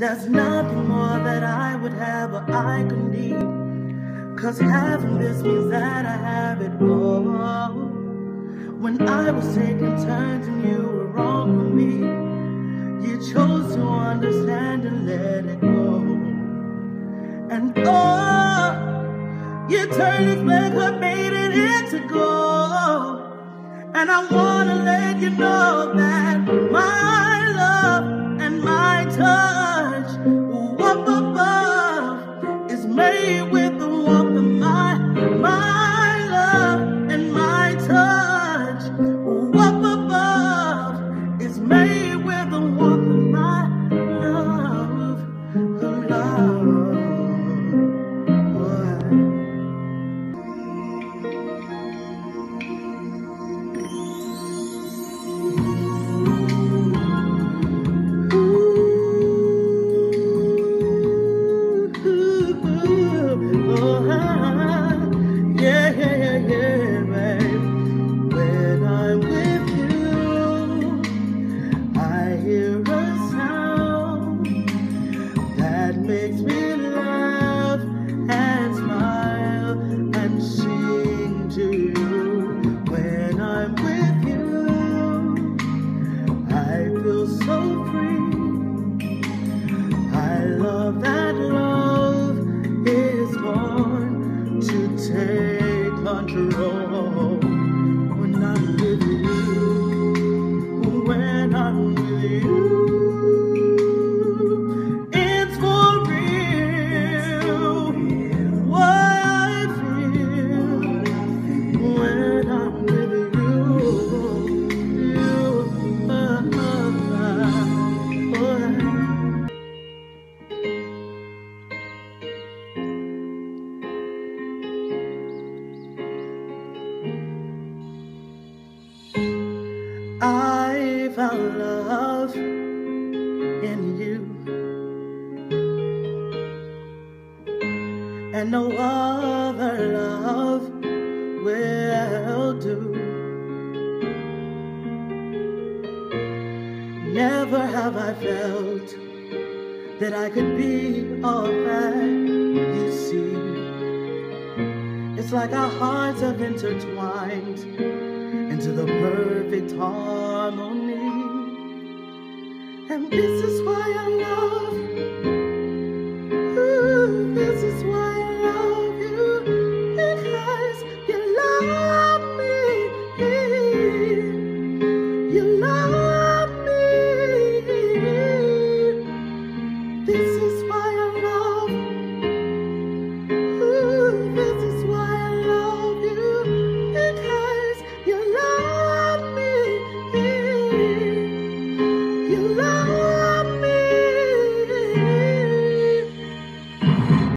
There's nothing more that I would have or I could need. Cause having this means that I have it all. When I was taking turns and you were wrong for me, you chose to understand and let it go. And oh, you turned this black heart, made it into gold. And I wanna let you know I found love in you, and no other love will do. Never have I felt that I could be all that you see. It's like our hearts have intertwined into the perfect harmony. And this is why I love